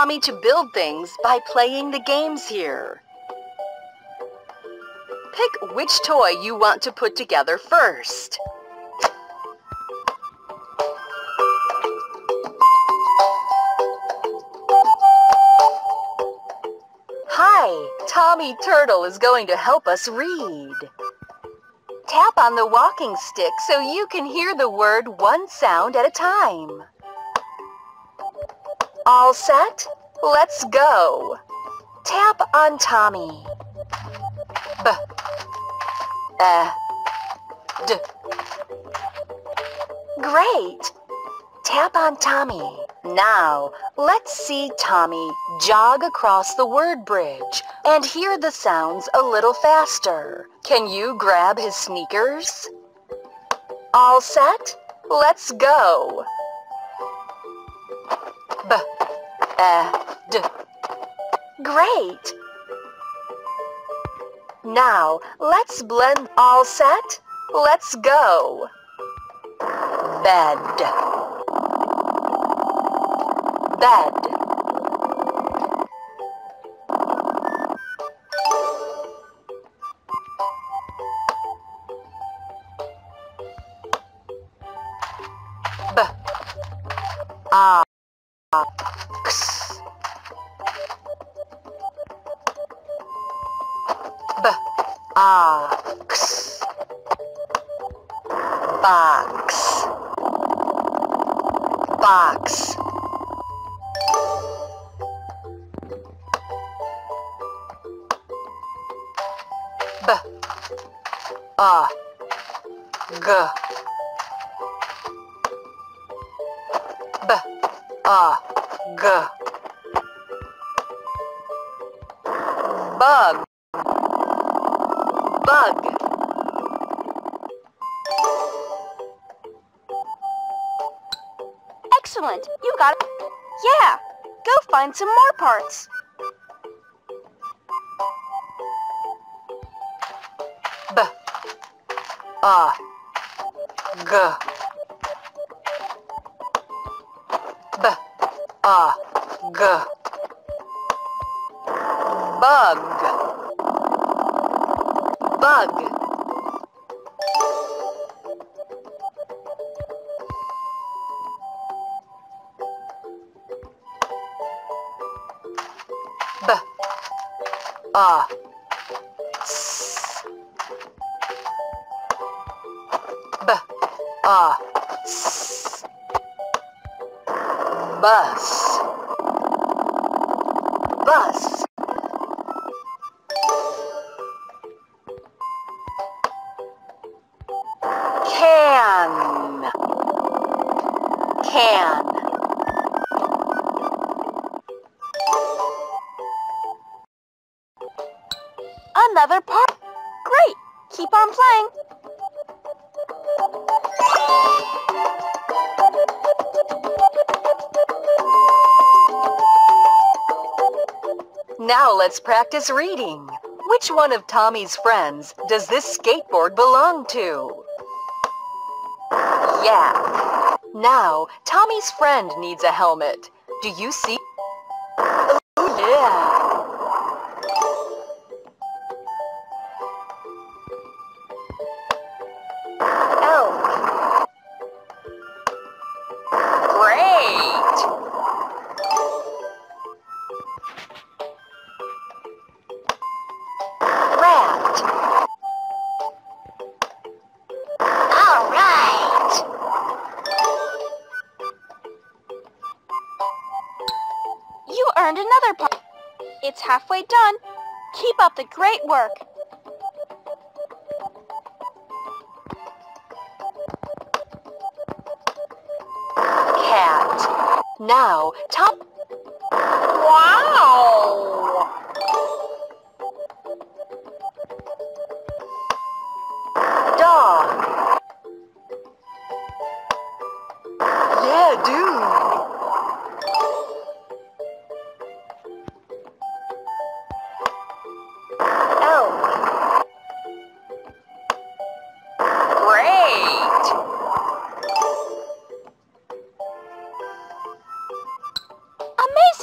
Tommy to build things by playing the games here. Pick which toy you want to put together first. Hi, Tommy Turtle is going to help us read. Tap on the walking stick so you can hear the word one sound at a time. All set? Let's go. Tap on Tommy. B. Uh. D. Great. Tap on Tommy. Now, let's see Tommy jog across the word bridge and hear the sounds a little faster. Can you grab his sneakers? All set? Let's go. Uh. Great. Now, let's blend all set. Let's go. Bed. Bed. Box. Box. B. A. G. B. A. G. Bug. Bug. Excellent. You got it. Yeah. Go find some more parts. B. A. G. B. A. G. Bug. Bug. A. S. B. S. Bus. Bus. Another part. Great. Keep on playing. Now let's practice reading. Which one of Tommy's friends does this skateboard belong to? Yeah. Now, Tommy's friend needs a helmet. Do you see? Oh, yeah. It's halfway done. Keep up the great work. Cat. Now. Wow.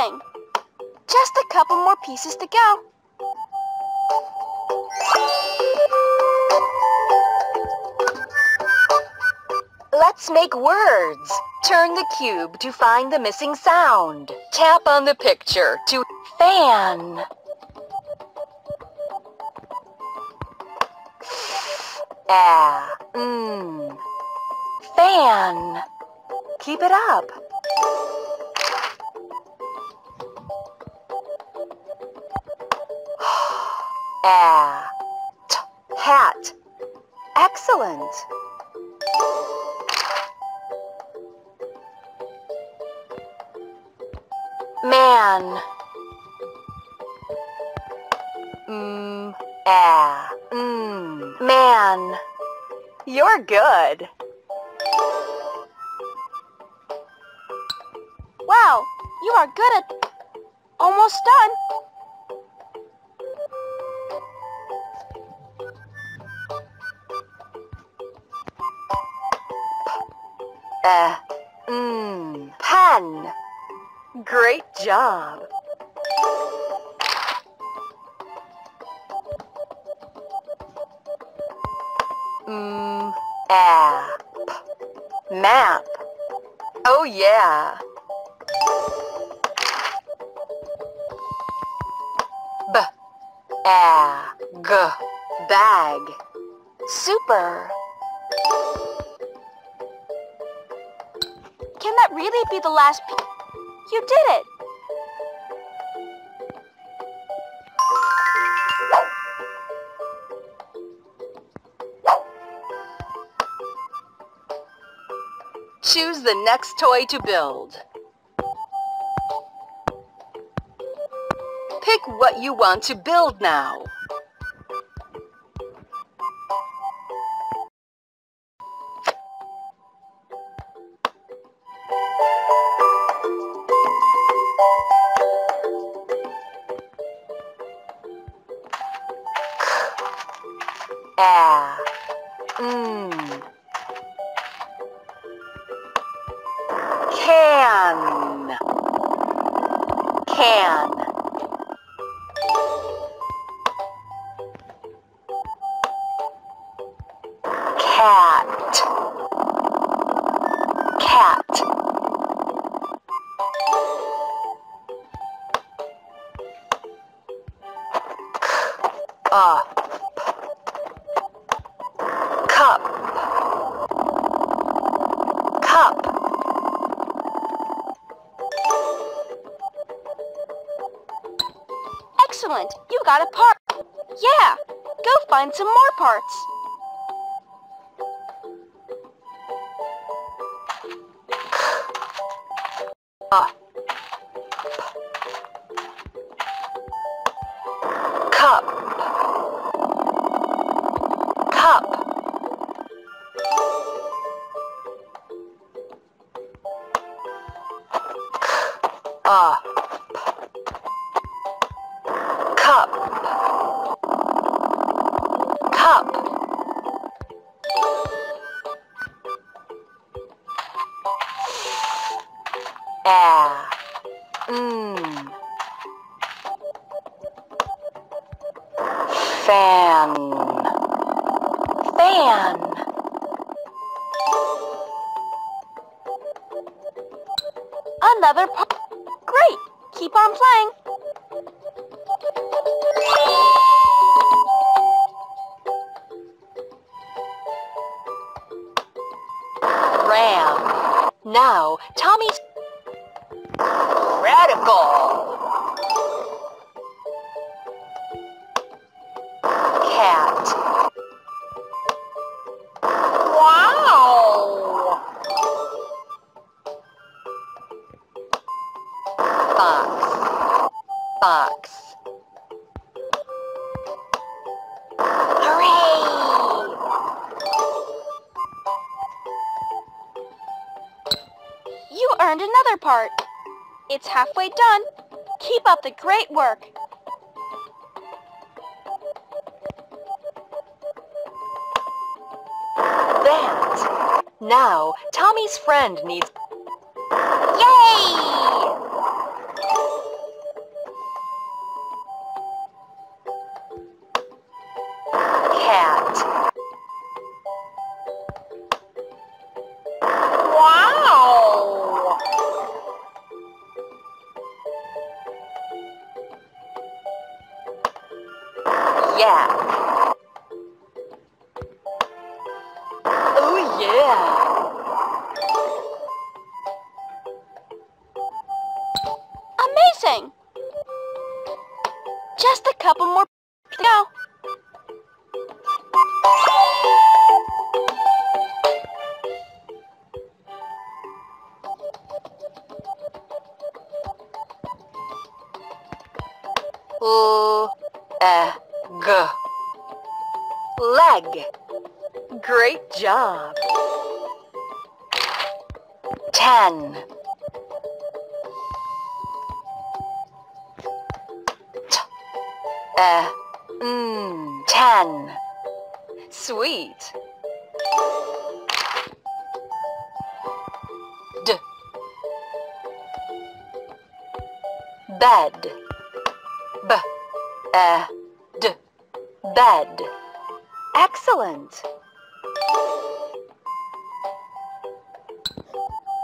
Just a couple more pieces to go. Let's make words. Turn the cube to find the missing sound. Tap on the picture to fan. Ah, mmm. Fan. Keep it up. Ah, hat. Excellent. Man. Mm, ah, mm, man. You're good. Wow, you are good at... Almost done. Uh, mm, pen. Great job. Mm, app. Map. Oh yeah. B. A. G. Bag. Super. Can that really be the last piece? You did it! Choose the next toy to build. Pick what you want to build now. Excellent! You got a part. Yeah! Go find some more parts. Uh. Cup. Cup. Uh. Fan. Fan. Another. Great! Keep on playing. Ram. Now, Tommy's You earned another part. It's halfway done. Keep up the great work. That. Now, Tommy's friend needs... Yay! Just a couple more to go. L, e, g. Leg. Great job. Ten. E, n, ten. Sweet. D. Bed. B, e, d, bed. Excellent.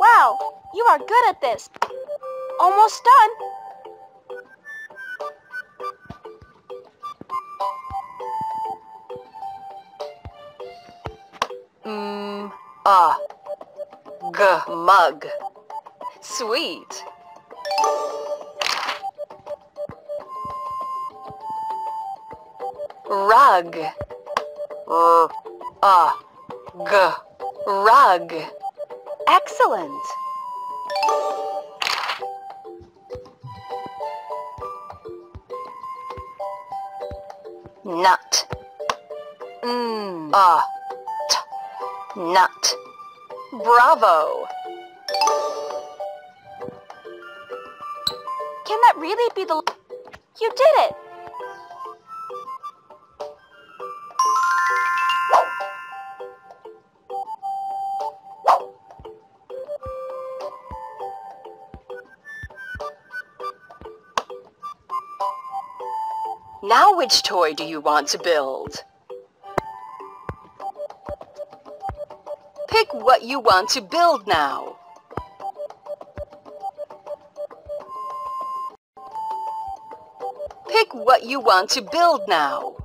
Wow, you are good at this. Almost done. Mug. Sweet. Rug. R, a, g, rug. Excellent. Nut. N, a, t, nut. Bravo. Can that really be the... You did it! Now which toy do you want to build? Pick what you want to build now. Pick what you want to build now.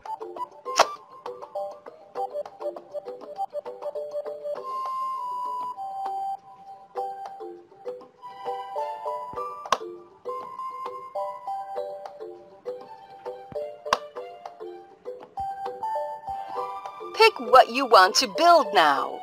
Pick what you want to build now.